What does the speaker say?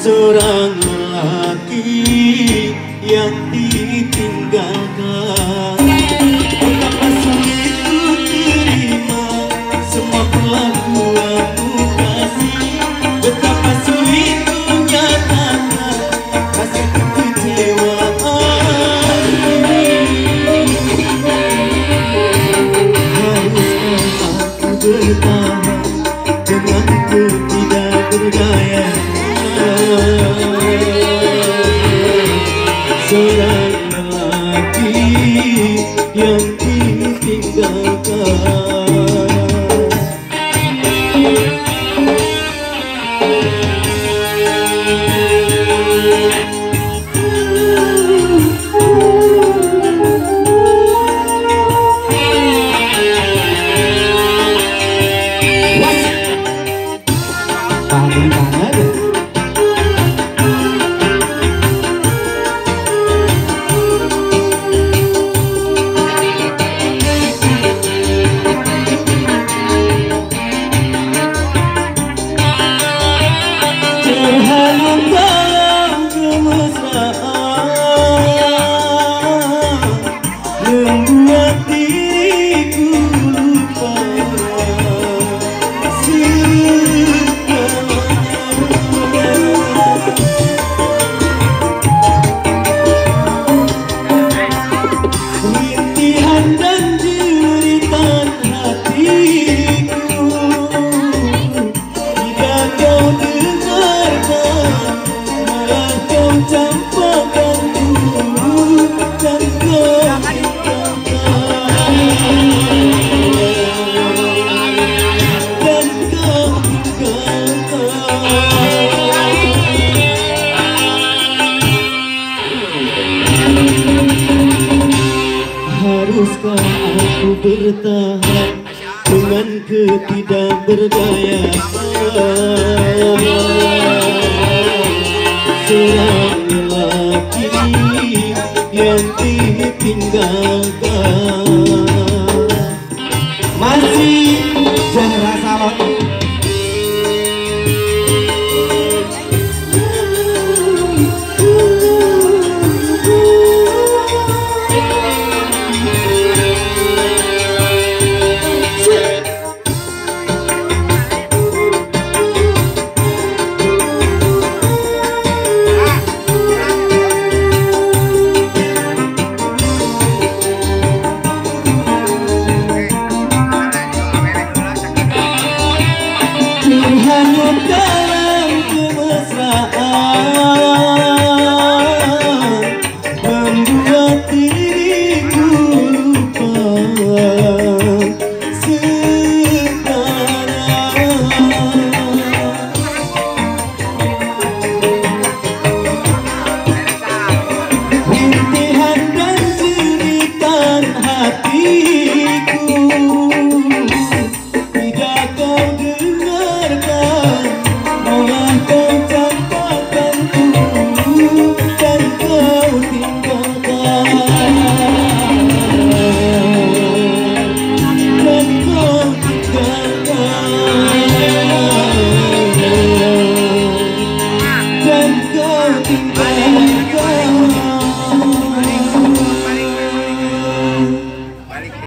seorang lelaki yang ditinggalkan. दुर्गाया haruskah aku bertahan dengan ketidakberdayaan? Selamat kini yang ditinggalkan. Bye.